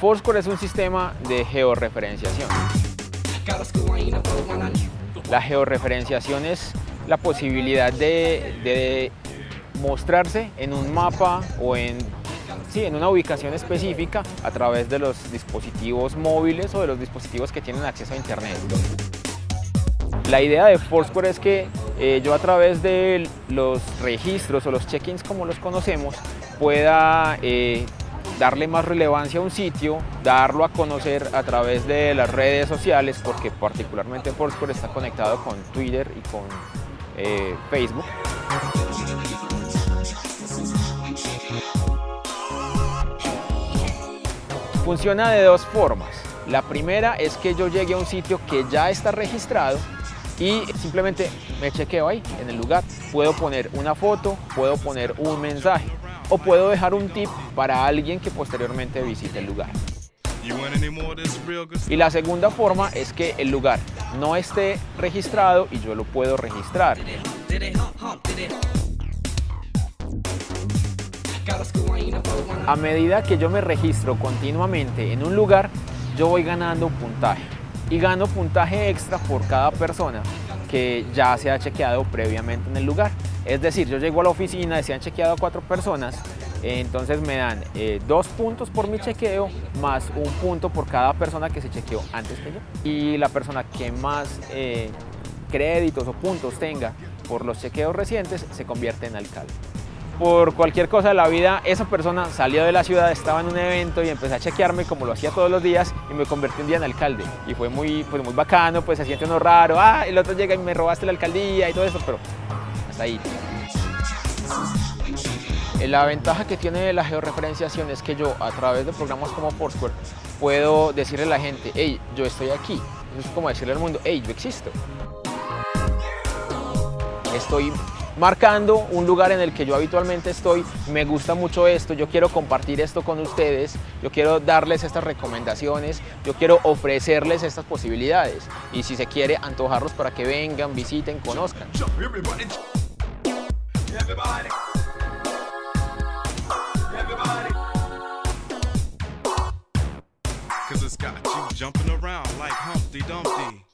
Foursquare es un sistema de georreferenciación. La georreferenciación es la posibilidad de, mostrarse en un mapa o en, sí, en una ubicación específica a través de los dispositivos móviles o de los dispositivos que tienen acceso a Internet. La idea de Foursquare es que eh, yo a través de los registros o los check-ins como los conocemos pueda eh, darle más relevancia a un sitio, darlo a conocer a través de las redes sociales, porque particularmente Foursquare está conectado con Twitter y con eh, Facebook. Funciona de dos formas. La primera es que yo llegue a un sitio que ya está registrado y simplemente me chequeo ahí en el lugar. Puedo poner una foto, puedo poner un mensaje o puedo dejar un tip para alguien que posteriormente visite el lugar. Y la segunda forma es que el lugar no esté registrado y yo lo puedo registrar. A medida que yo me registro continuamente en un lugar, yo voy ganando puntaje. Y gano puntaje extra por cada persona que ya se ha chequeado previamente en el lugar. Es decir, yo llego a la oficina y se han chequeado cuatro personas, entonces me dan eh, dos puntos por mi chequeo más un punto por cada persona que se chequeó antes que yo. Y la persona que más eh, créditos o puntos tenga por los chequeos recientes se convierte en alcalde. Por cualquier cosa de la vida, esa persona salió de la ciudad, estaba en un evento y empecé a chequearme como lo hacía todos los días y me convertí un día en alcalde. Y fue muy, pues muy bacano, pues se siente uno raro, ah, el otro llega y me robaste la alcaldía y todo eso, pero ahí. La ventaja que tiene la georreferenciación es que yo a través de programas como Foursquare puedo decirle a la gente, hey, yo estoy aquí. Es como decirle al mundo, hey, yo existo. Estoy marcando un lugar en el que yo habitualmente estoy, me gusta mucho esto, yo quiero compartir esto con ustedes, yo quiero darles estas recomendaciones, yo quiero ofrecerles estas posibilidades y si se quiere antojarlos para que vengan, visiten, conozcan. Cause it's got you jumping around like Humpty Dumpty.